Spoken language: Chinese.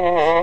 Mm-hmm.